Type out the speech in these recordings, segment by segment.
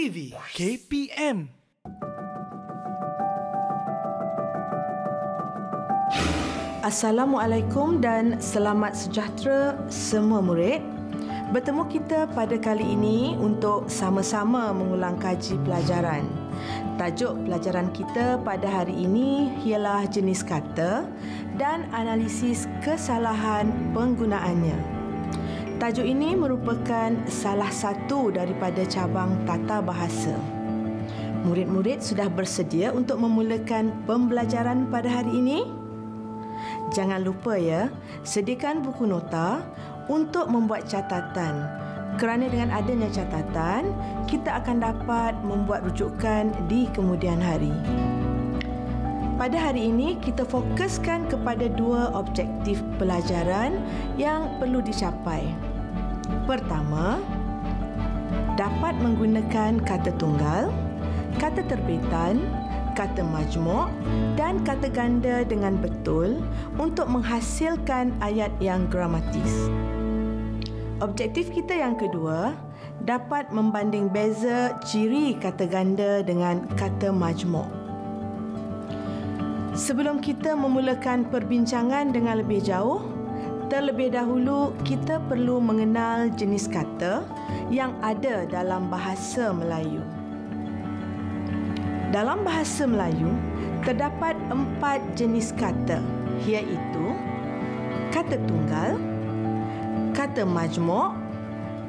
TV KPM. Assalamualaikum dan selamat sejahtera semua murid. Bertemu kita pada kali ini untuk sama-sama mengulang kaji pelajaran. Tajuk pelajaran kita pada hari ini ialah jenis kata dan analisis kesalahan penggunaannya. Tajuk ini merupakan salah satu daripada cabang tata bahasa. Murid-murid sudah bersedia untuk memulakan pembelajaran pada hari ini? Jangan lupa ya, sediakan buku nota untuk membuat catatan. Kerana dengan adanya catatan, kita akan dapat membuat rujukan di kemudian hari. Pada hari ini, kita fokuskan kepada dua objektif pelajaran yang perlu dicapai. Pertama, dapat menggunakan kata tunggal, kata terbitan, kata majmuk dan kata ganda dengan betul untuk menghasilkan ayat yang gramatis. Objektif kita yang kedua dapat membanding beza ciri kata ganda dengan kata majmuk. Sebelum kita memulakan perbincangan dengan lebih jauh, terlebih dahulu kita perlu mengenal jenis kata yang ada dalam bahasa Melayu. Dalam bahasa Melayu, terdapat empat jenis kata iaitu kata tunggal, kata majmuk,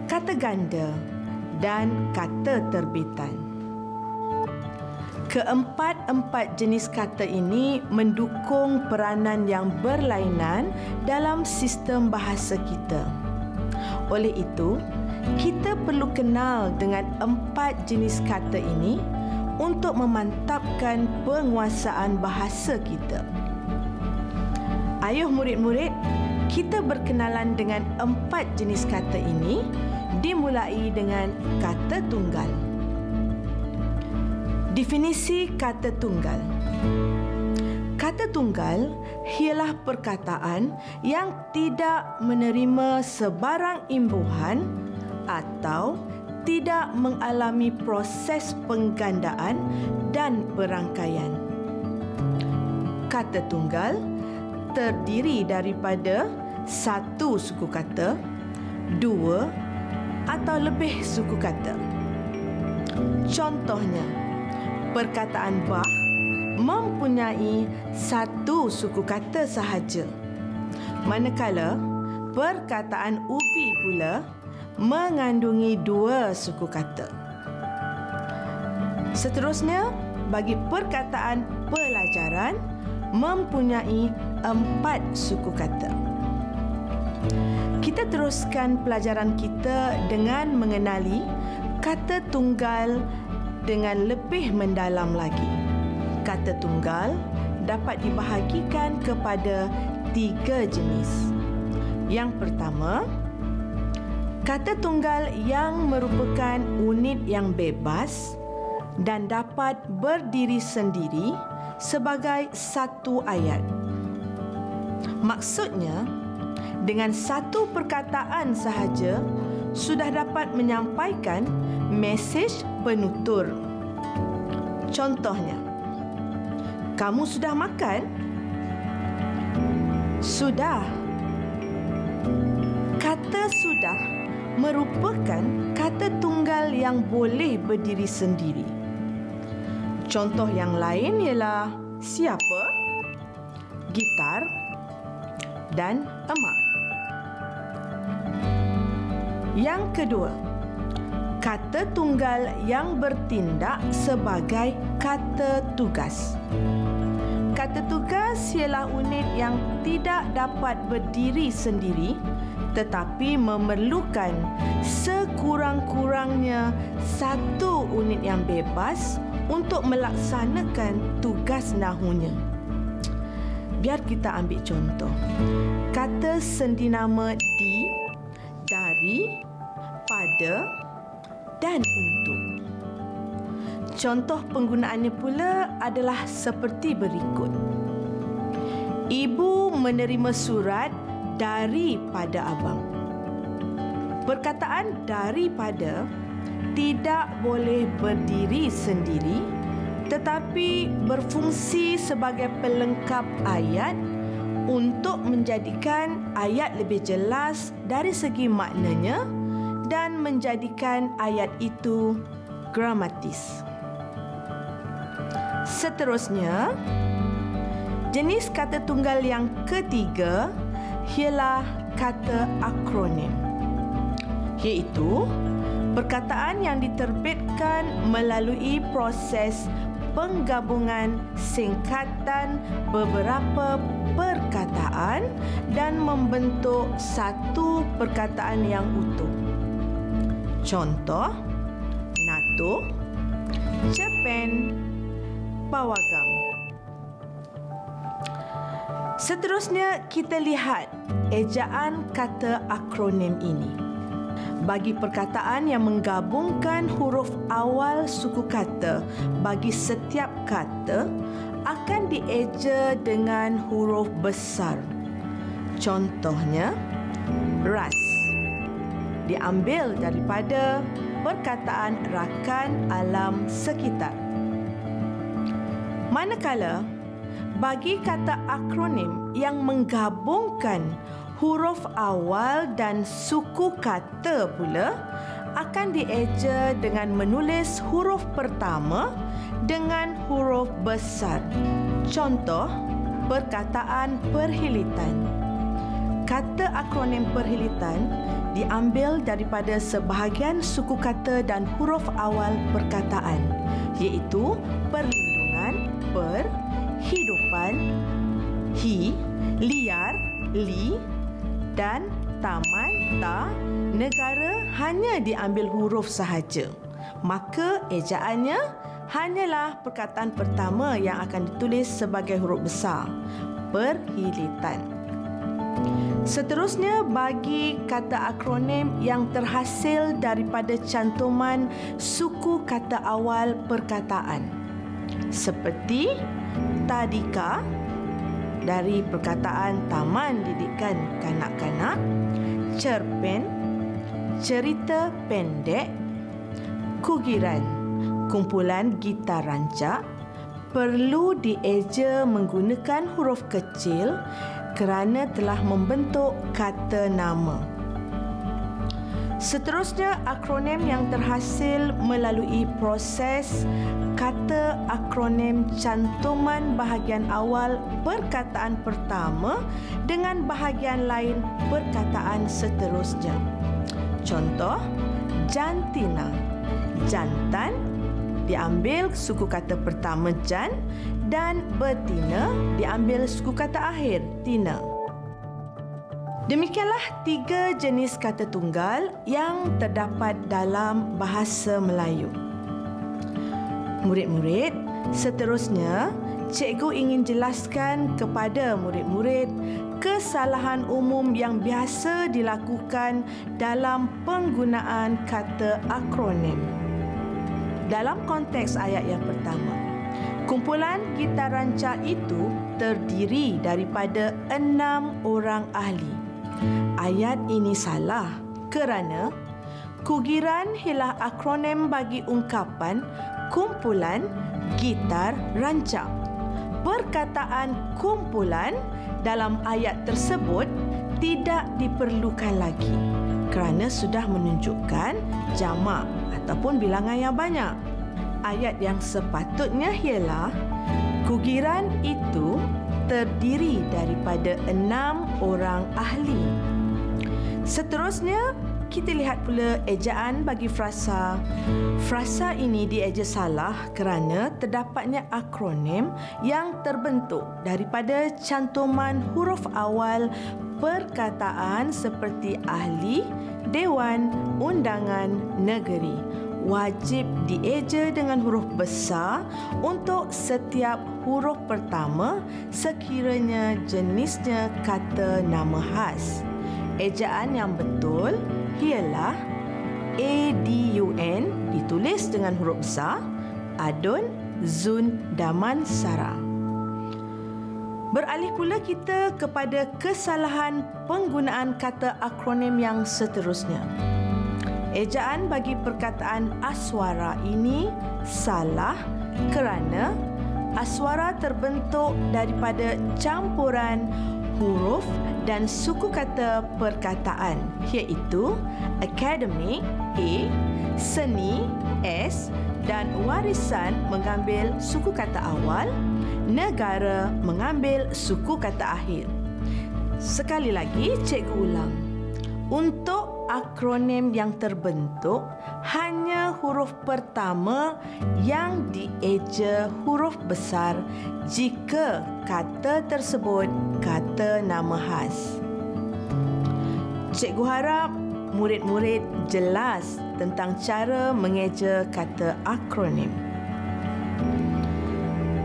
kata ganda dan kata terbitan. Keempat-empat jenis kata ini mendukung peranan yang berlainan dalam sistem bahasa kita. Oleh itu, kita perlu kenal dengan empat jenis kata ini untuk memantapkan penguasaan bahasa kita. Ayuh murid-murid, kita berkenalan dengan empat jenis kata ini dimulai dengan kata tunggal. Definisi kata tunggal. Kata tunggal ialah perkataan yang tidak menerima sebarang imbuhan atau tidak mengalami proses penggandaan dan perangkaian. Kata tunggal terdiri daripada satu suku kata, dua atau lebih suku kata. Contohnya, perkataan bah mempunyai satu suku kata sahaja. Manakala perkataan ubi pula mengandungi dua suku kata. Seterusnya, bagi perkataan pelajaran mempunyai empat suku kata. Kita teruskan pelajaran kita dengan mengenali kata tunggal dengan lebih mendalam lagi. Kata tunggal dapat dibahagikan kepada tiga jenis. Yang pertama, Kata tunggal yang merupakan unit yang bebas dan dapat berdiri sendiri sebagai satu ayat. Maksudnya, dengan satu perkataan sahaja sudah dapat menyampaikan mesej penutur. Contohnya, kamu sudah makan? Sudah. Kata sudah merupakan kata tunggal yang boleh berdiri sendiri. Contoh yang lain ialah siapa, gitar dan emak. Yang kedua, kata tunggal yang bertindak sebagai kata tugas. Kata tugas ialah unit yang tidak dapat berdiri sendiri tetapi memerlukan sekurang-kurangnya satu unit yang bebas untuk melaksanakan tugas nahunya. Biar kita ambil contoh. Kata sendi nama di, dari, pada dan untuk. Contoh penggunaannya pula adalah seperti berikut. Ibu menerima surat daripada abang. Perkataan daripada tidak boleh berdiri sendiri tetapi berfungsi sebagai pelengkap ayat untuk menjadikan ayat lebih jelas dari segi maknanya dan menjadikan ayat itu gramatis. Seterusnya, jenis kata tunggal yang ketiga ialah kata akronim. Iaitu perkataan yang diterbitkan melalui proses penggabungan singkatan beberapa perkataan dan membentuk satu perkataan yang utuh. Contoh, NATO, Japan, Pawagam. Seterusnya, kita lihat ejaan kata akronim ini bagi perkataan yang menggabungkan huruf awal suku kata bagi setiap kata akan dieja dengan huruf besar. Contohnya, ras diambil daripada perkataan rakan alam sekitar. Manakala bagi kata akronim yang menggabungkan huruf awal dan suku kata pula akan dieja dengan menulis huruf pertama dengan huruf besar. Contoh, perkataan perhilitan. Kata akronim perhilitan diambil daripada sebahagian suku kata dan huruf awal perkataan iaitu perlindungan, per, hidupan, hi, liar, li, dan taman ta negara hanya diambil huruf sahaja. Maka ejaannya hanyalah perkataan pertama yang akan ditulis sebagai huruf besar. Perhilitan. Seterusnya bagi kata akronim yang terhasil daripada cantuman suku kata awal perkataan. Seperti tadika, dari perkataan Taman Didikan Kanak-kanak, cerpen, cerita pendek, kugiran, kumpulan gitar rancak, perlu dieja menggunakan huruf kecil kerana telah membentuk kata nama. Seterusnya, akronim yang terhasil melalui proses kata akronim cantuman bahagian awal perkataan pertama dengan bahagian lain perkataan seterusnya. Contoh, jantina, jantan diambil suku kata pertama jan dan betina diambil suku kata akhir tina. Demikianlah tiga jenis kata tunggal yang terdapat dalam bahasa Melayu. Murid-murid, seterusnya cikgu ingin jelaskan kepada murid-murid kesalahan umum yang biasa dilakukan dalam penggunaan kata akronim. Dalam konteks ayat yang pertama, kumpulan gitar rancak itu terdiri daripada enam orang ahli ayat ini salah kerana kugiran ialah akronim bagi ungkapan kumpulan gitar rancak. Perkataan kumpulan dalam ayat tersebut tidak diperlukan lagi kerana sudah menunjukkan jamak ataupun bilangan yang banyak. Ayat yang sepatutnya ialah kugiran itu terdiri daripada enam orang ahli. Seterusnya, kita lihat pula ejaan bagi frasa. Frasa ini dieja salah kerana terdapatnya akronim yang terbentuk daripada cantuman huruf awal perkataan seperti ahli, dewan, undangan, negeri wajib dieja dengan huruf besar untuk setiap huruf pertama sekiranya jenisnya kata nama khas. Ejaan yang betul ialah A-D-U-N ditulis dengan huruf besar Adun, Zun, Daman, Sarah. Beralih pula kita kepada kesalahan penggunaan kata akronim yang seterusnya. Ejaan bagi perkataan aswara ini salah kerana aswara terbentuk daripada campuran huruf dan suku kata perkataan iaitu academic A, seni S dan warisan mengambil suku kata awal, negara mengambil suku kata akhir. Sekali lagi cikgu ulang. Untuk akronim yang terbentuk, hanya huruf pertama yang dieja huruf besar jika kata tersebut kata nama khas. Cikgu harap murid-murid jelas tentang cara mengeja kata akronim.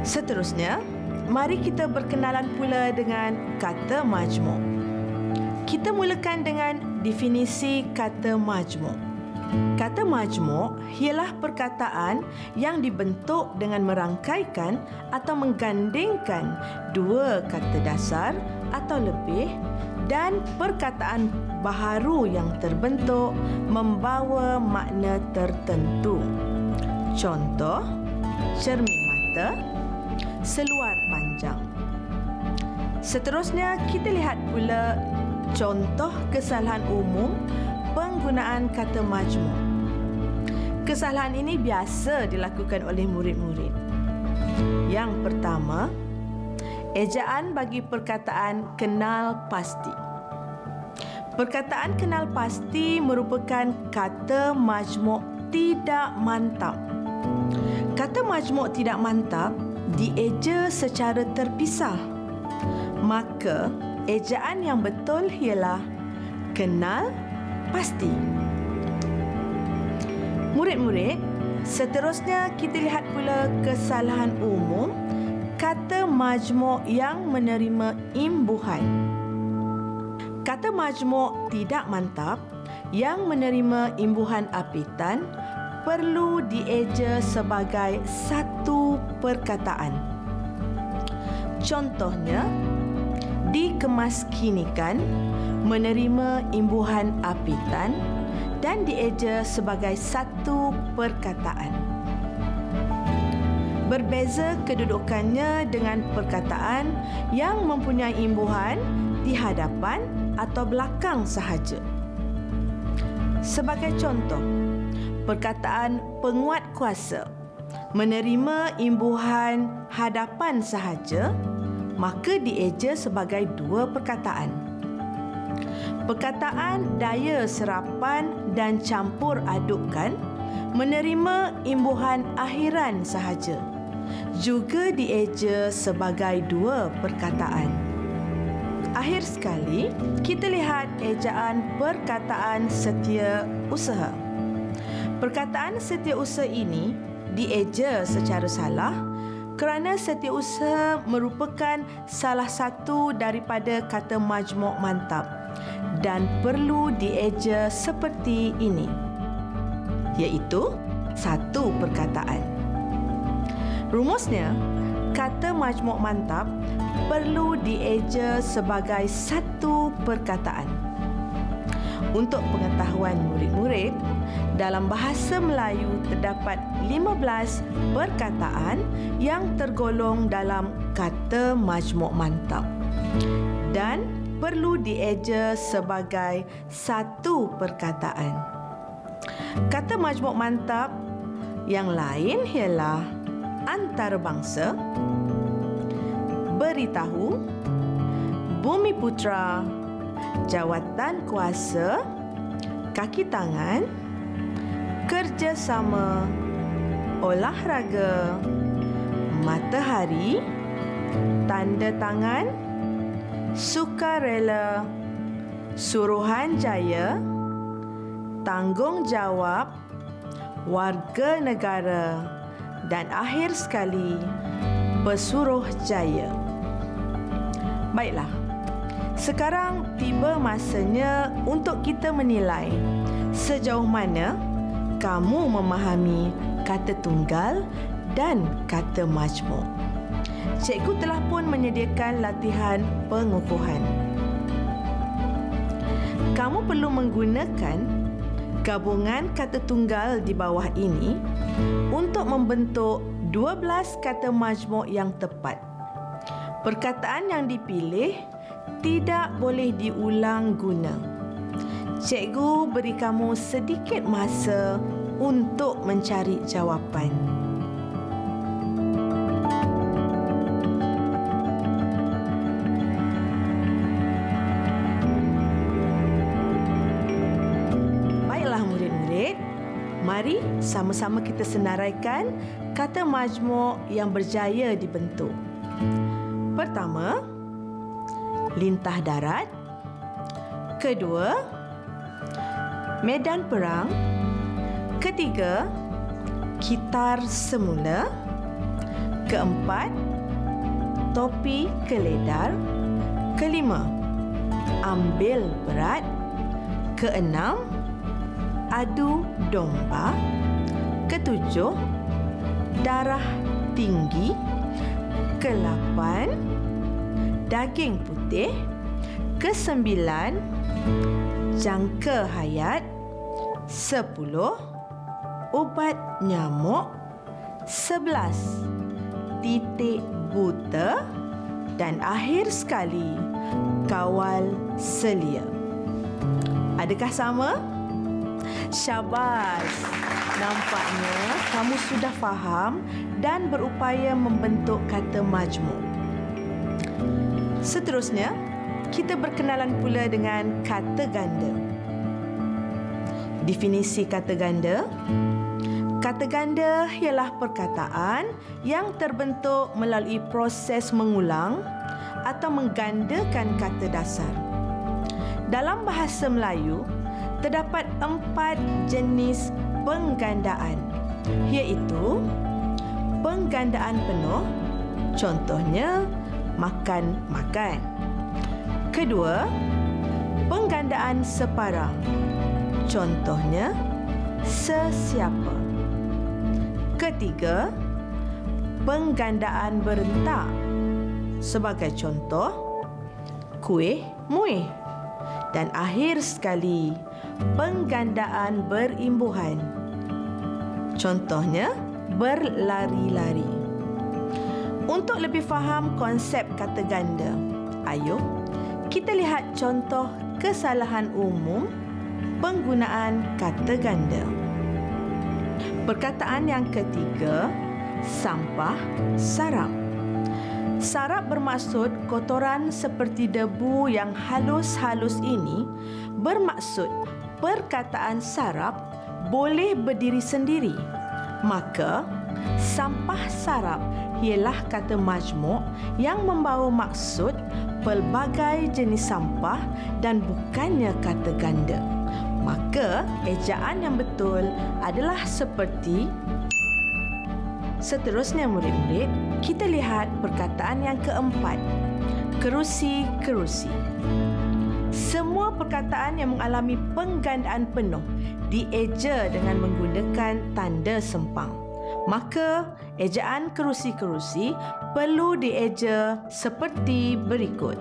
Seterusnya, mari kita berkenalan pula dengan kata majmuk. Kita mulakan dengan definisi kata majmuk. Kata majmuk ialah perkataan yang dibentuk dengan merangkaikan atau menggandingkan dua kata dasar atau lebih dan perkataan baharu yang terbentuk membawa makna tertentu. Contoh, cermin mata, seluar panjang. Seterusnya, kita lihat pula contoh kesalahan umum penggunaan kata majmuk. Kesalahan ini biasa dilakukan oleh murid-murid. Yang pertama, ejaan bagi perkataan kenal pasti. Perkataan kenal pasti merupakan kata majmuk tidak mantap. Kata majmuk tidak mantap dieja secara terpisah. Maka, ejaan yang betul ialah kenal pasti. Murid-murid, seterusnya kita lihat pula kesalahan umum kata majmuk yang menerima imbuhan. Kata majmuk tidak mantap yang menerima imbuhan apitan perlu dieja sebagai satu perkataan. Contohnya, dikemaskinikan, menerima imbuhan apitan dan dieja sebagai satu perkataan. Berbeza kedudukannya dengan perkataan yang mempunyai imbuhan di hadapan atau belakang sahaja. Sebagai contoh, perkataan penguat kuasa menerima imbuhan hadapan sahaja maka dieja sebagai dua perkataan. Perkataan daya serapan dan campur adukkan menerima imbuhan akhiran sahaja. Juga dieja sebagai dua perkataan. Akhir sekali, kita lihat ejaan perkataan setia usaha. Perkataan setia usaha ini dieja secara salah kerana setiausaha merupakan salah satu daripada kata majmuk mantap dan perlu dieja seperti ini iaitu satu perkataan. Rumusnya, kata majmuk mantap perlu dieja sebagai satu perkataan. Untuk pengetahuan murid-murid, dalam bahasa Melayu terdapat 15 perkataan yang tergolong dalam kata majmuk mantap dan perlu dieja sebagai satu perkataan. Kata majmuk mantap yang lain ialah antarabangsa, beritahu, bumi putra, jawatan kuasa, kaki tangan, kerjasama, olahraga, matahari, tanda tangan, sukarela, suruhan jaya, tanggungjawab, warga negara dan akhir sekali pesuruh jaya. Baiklah. Sekarang tiba masanya untuk kita menilai sejauh mana kamu memahami kata tunggal dan kata majmuk. Cikgu telah pun menyediakan latihan pengukuhan. Kamu perlu menggunakan gabungan kata tunggal di bawah ini untuk membentuk 12 kata majmuk yang tepat. Perkataan yang dipilih tidak boleh diulang guna. Cikgu beri kamu sedikit masa untuk mencari jawapan. Baiklah murid-murid, mari sama-sama kita senaraikan kata majmuk yang berjaya dibentuk. Pertama, lintah darat. Kedua, medan perang. Ketiga, kitar semula. Keempat, topi keledar. Kelima, ambil berat. Keenam, adu domba. Ketujuh, darah tinggi. Kelapan, daging putih. Kesembilan, jangka hayat. Sepuluh, ubat nyamuk. Sebelas, titik buta. Dan akhir sekali, kawal selia. Adakah sama? Syabas! Nampaknya kamu sudah faham dan berupaya membentuk kata majmuk. Seterusnya, kita berkenalan pula dengan kata ganda. Definisi kata ganda Kata ganda ialah perkataan yang terbentuk melalui proses mengulang atau menggandakan kata dasar. Dalam bahasa Melayu, terdapat empat jenis penggandaan iaitu penggandaan penuh, contohnya makan-makan. Kedua, penggandaan separang, contohnya sesiapa. Ketiga, penggandaan berentak. Sebagai contoh, kuih muih. Dan akhir sekali, penggandaan berimbuhan. Contohnya, berlari-lari. Untuk lebih faham konsep kata ganda, ayo kita lihat contoh kesalahan umum penggunaan kata ganda. Perkataan yang ketiga, sampah sarap. Sarap bermaksud kotoran seperti debu yang halus-halus ini bermaksud perkataan sarap boleh berdiri sendiri. Maka, sampah sarap ialah kata majmuk yang membawa maksud pelbagai jenis sampah dan bukannya kata ganda. Maka, ejaan yang betul adalah seperti Seterusnya murid-murid, kita lihat perkataan yang keempat. Kerusi-kerusi. Semua perkataan yang mengalami penggandaan penuh dieja dengan menggunakan tanda sempang. Maka, ejaan kerusi-kerusi perlu dieja seperti berikut.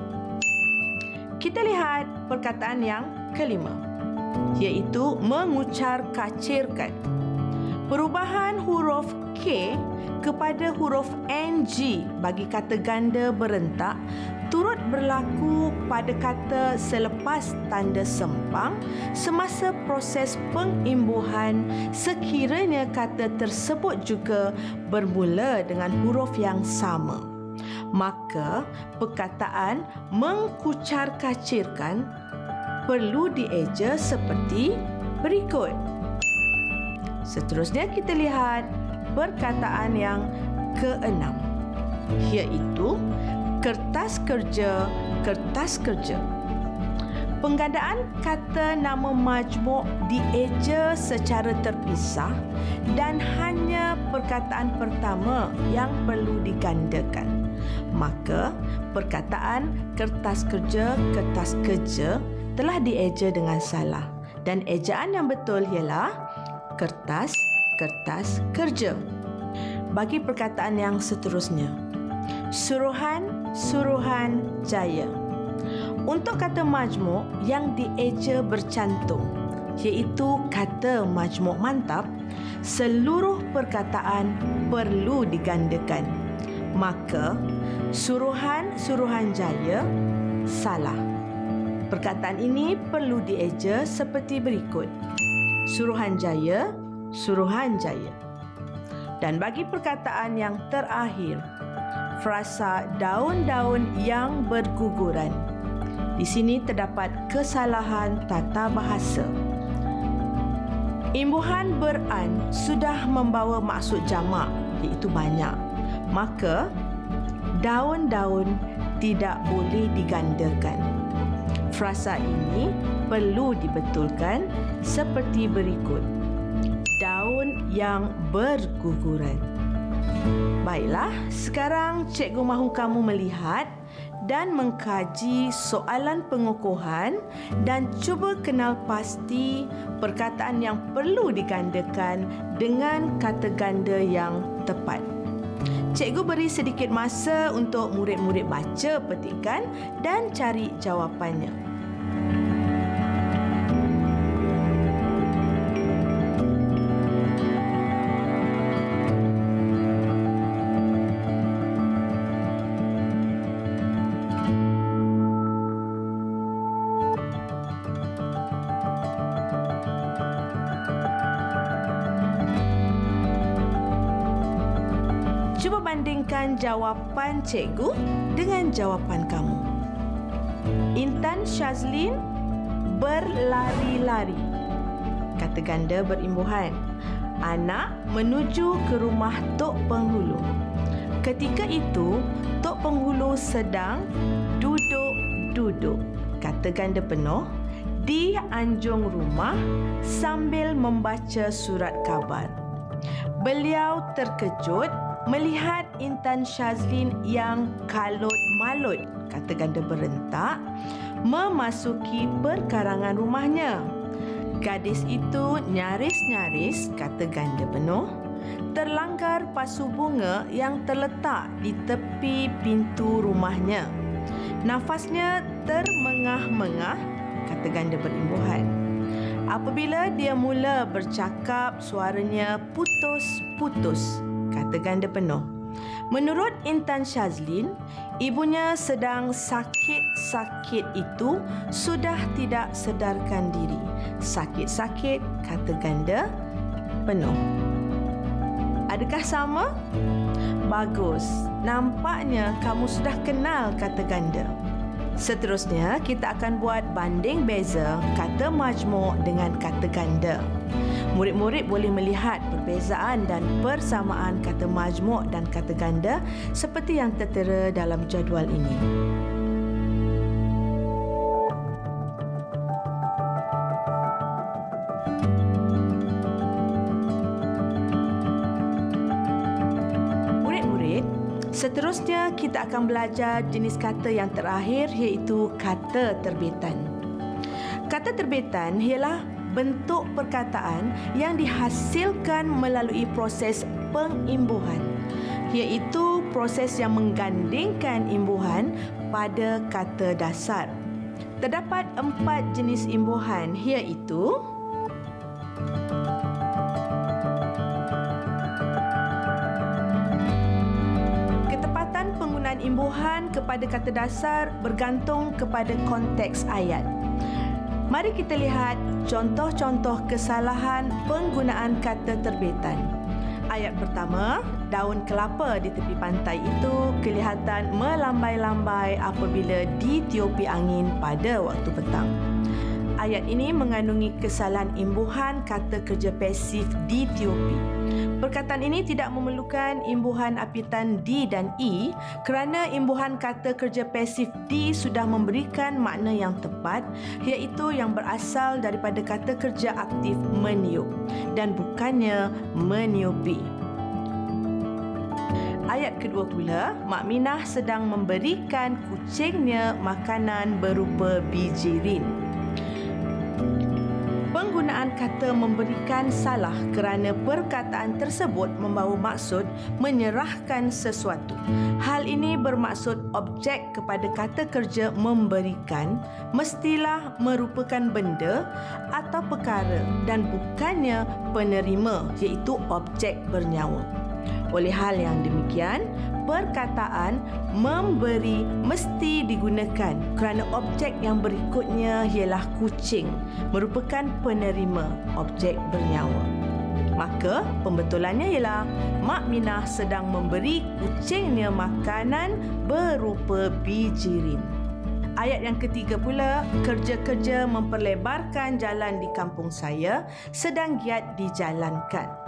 Kita lihat perkataan yang kelima, iaitu mengucar kacirkan. Perubahan huruf K kepada huruf NG bagi kata ganda berentak turut berlaku pada kata selepas tanda sempang semasa proses pengimbuhan sekiranya kata tersebut juga bermula dengan huruf yang sama. Maka perkataan mengkucar kacirkan perlu dieja seperti berikut. Seterusnya kita lihat perkataan yang keenam iaitu kertas kerja kertas kerja. Penggandaan kata nama majmuk dieja secara terpisah dan hanya perkataan pertama yang perlu digandakan. Maka, perkataan kertas kerja kertas kerja telah dieja dengan salah dan ejaan yang betul ialah kertas kertas kerja. Bagi perkataan yang seterusnya. Suruhan, suruhan jaya. Untuk kata majmuk yang dieja bercantum, iaitu kata majmuk mantap, seluruh perkataan perlu digandakan. Maka, suruhan-suruhan jaya salah. Perkataan ini perlu dieja seperti berikut. Suruhan jaya, suruhan jaya. Dan bagi perkataan yang terakhir, frasa daun-daun yang berguguran. Di sini terdapat kesalahan tata bahasa. Imbuhan beran sudah membawa maksud jamak iaitu banyak. Maka daun-daun tidak boleh digandakan. Frasa ini perlu dibetulkan seperti berikut. Daun yang berguguran. Baiklah, sekarang cikgu mahu kamu melihat dan mengkaji soalan pengukuhan dan cuba kenal pasti perkataan yang perlu digandakan dengan kata ganda yang tepat. Cikgu beri sedikit masa untuk murid-murid baca petikan dan cari jawapannya. Bandingkan jawapan cikgu dengan jawapan kamu. Intan Shazlin berlari-lari. Kata ganda berimbuhan. Anak menuju ke rumah Tok Penghulu. Ketika itu, Tok Penghulu sedang duduk-duduk. Kata ganda penuh di anjung rumah sambil membaca surat khabar. Beliau terkejut melihat Intan Shazlin yang kalut malut, kata ganda berentak, memasuki perkarangan rumahnya. Gadis itu nyaris-nyaris, kata ganda penuh, terlanggar pasu bunga yang terletak di tepi pintu rumahnya. Nafasnya termengah-mengah, kata ganda berimbuhan. Apabila dia mula bercakap, suaranya putus-putus kata ganda penuh. Menurut Intan Shazlin, ibunya sedang sakit-sakit itu sudah tidak sedarkan diri. Sakit-sakit kata ganda penuh. Adakah sama? Bagus. Nampaknya kamu sudah kenal kata ganda. Seterusnya, kita akan buat banding beza kata majmuk dengan kata ganda. Murid-murid boleh melihat perbezaan dan persamaan kata majmuk dan kata ganda seperti yang tertera dalam jadual ini. Seterusnya kita akan belajar jenis kata yang terakhir iaitu kata terbitan. Kata terbitan ialah bentuk perkataan yang dihasilkan melalui proses pengimbuhan iaitu proses yang menggandingkan imbuhan pada kata dasar. Terdapat empat jenis imbuhan iaitu Ketepatan penggunaan imbuhan kepada kata dasar bergantung kepada konteks ayat. Mari kita lihat contoh-contoh kesalahan penggunaan kata terbitan. Ayat pertama, daun kelapa di tepi pantai itu kelihatan melambai-lambai apabila ditiupi angin pada waktu petang. Ayat ini mengandungi kesalahan imbuhan kata kerja pasif ditiupi. Perkataan ini tidak memerlukan imbuhan apitan di dan i kerana imbuhan kata kerja pasif di sudah memberikan makna yang tepat iaitu yang berasal daripada kata kerja aktif meniup dan bukannya meniupi. Ayat kedua pula, Mak Minah sedang memberikan kucingnya makanan berupa biji rin. Penggunaan kata memberikan salah kerana perkataan tersebut membawa maksud menyerahkan sesuatu. Hal ini bermaksud objek kepada kata kerja memberikan mestilah merupakan benda atau perkara dan bukannya penerima iaitu objek bernyawa. Oleh hal yang demikian, perkataan memberi mesti digunakan kerana objek yang berikutnya ialah kucing merupakan penerima objek bernyawa. Maka pembetulannya ialah Mak Minah sedang memberi kucingnya makanan berupa bijirin. Ayat yang ketiga pula, kerja-kerja memperlebarkan jalan di kampung saya sedang giat dijalankan.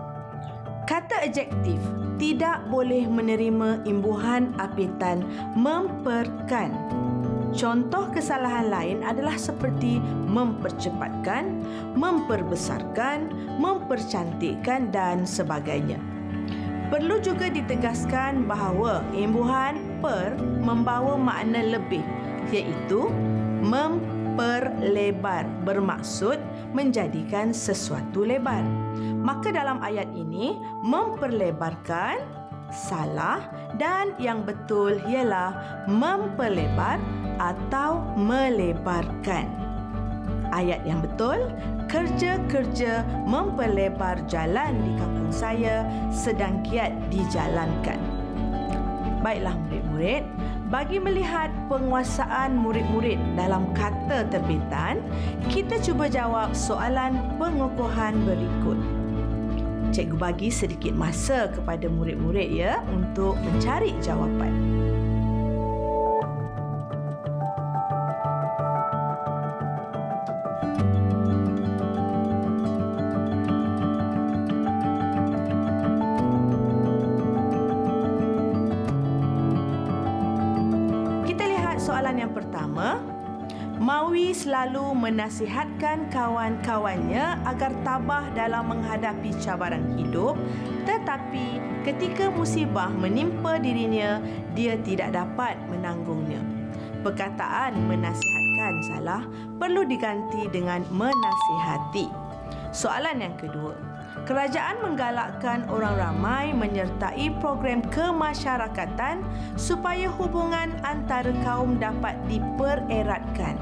Kata adjektif tidak boleh menerima imbuhan apitan memperkan. Contoh kesalahan lain adalah seperti mempercepatkan, memperbesarkan, mempercantikkan dan sebagainya. Perlu juga ditegaskan bahawa imbuhan per membawa makna lebih iaitu memperlebar bermaksud menjadikan sesuatu lebar. Maka dalam ayat ini memperlebarkan salah dan yang betul ialah memperlebar atau melebarkan. Ayat yang betul, kerja-kerja memperlebar jalan di kampung saya sedang kiat dijalankan. Baiklah murid-murid, bagi melihat penguasaan murid-murid dalam kata terbitan, kita cuba jawab soalan pengukuhan berikut cikgu bagi sedikit masa kepada murid-murid ya untuk mencari jawapan. Yang pertama. Mawi selalu menasihatkan kawan-kawannya agar tabah dalam menghadapi cabaran hidup tetapi ketika musibah menimpa dirinya dia tidak dapat menanggungnya. Perkataan menasihatkan salah perlu diganti dengan menasihati. Soalan yang kedua. Kerajaan menggalakkan orang ramai menyertai program kemasyarakatan supaya hubungan antara kaum dapat dipereratkan.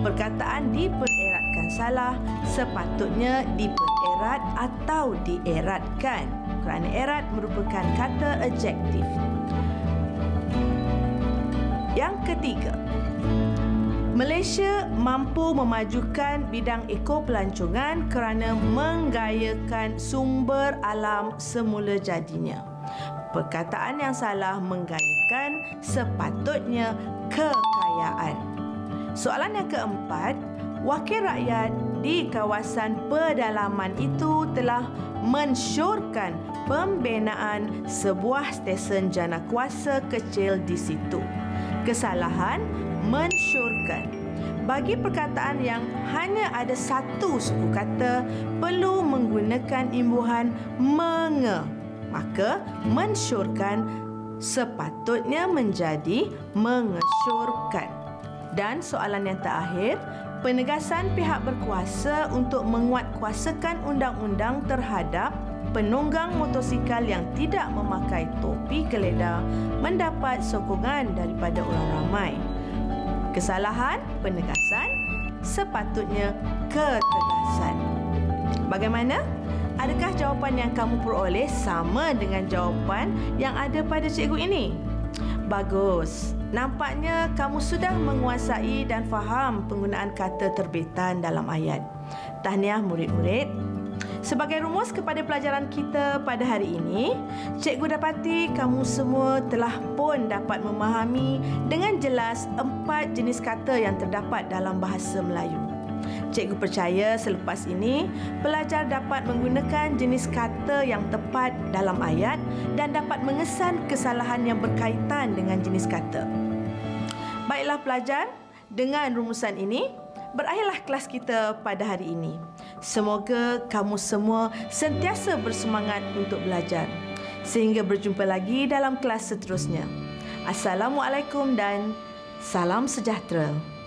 Perkataan dipereratkan salah sepatutnya dipererat atau dieratkan kerana erat merupakan kata adjektif. Yang ketiga, Malaysia mampu memajukan bidang ekopelancongan kerana menggayakan sumber alam semula jadinya. Perkataan yang salah menggayakan sepatutnya kekayaan. Soalan yang keempat, wakil rakyat di kawasan pedalaman itu telah mensyorkan pembinaan sebuah stesen jana kuasa kecil di situ. Kesalahan mensyorkan. Bagi perkataan yang hanya ada satu suku kata perlu menggunakan imbuhan menge. Maka mensyorkan sepatutnya menjadi mengesyorkan. Dan soalan yang terakhir, penegasan pihak berkuasa untuk menguatkuasakan undang-undang terhadap penunggang motosikal yang tidak memakai topi geledah mendapat sokongan daripada orang ramai. Kesalahan penegasan sepatutnya ketegasan. Bagaimana? Adakah jawapan yang kamu peroleh sama dengan jawapan yang ada pada cikgu ini? Bagus. Nampaknya kamu sudah menguasai dan faham penggunaan kata terbitan dalam ayat. Tahniah murid-murid. Sebagai rumus kepada pelajaran kita pada hari ini, cikgu dapati kamu semua telah pun dapat memahami dengan jelas empat jenis kata yang terdapat dalam bahasa Melayu. Cikgu percaya selepas ini, pelajar dapat menggunakan jenis kata yang tepat dalam ayat dan dapat mengesan kesalahan yang berkaitan dengan jenis kata. Baiklah pelajar, dengan rumusan ini, berakhirlah kelas kita pada hari ini. Semoga kamu semua sentiasa bersemangat untuk belajar. Sehingga berjumpa lagi dalam kelas seterusnya. Assalamualaikum dan salam sejahtera.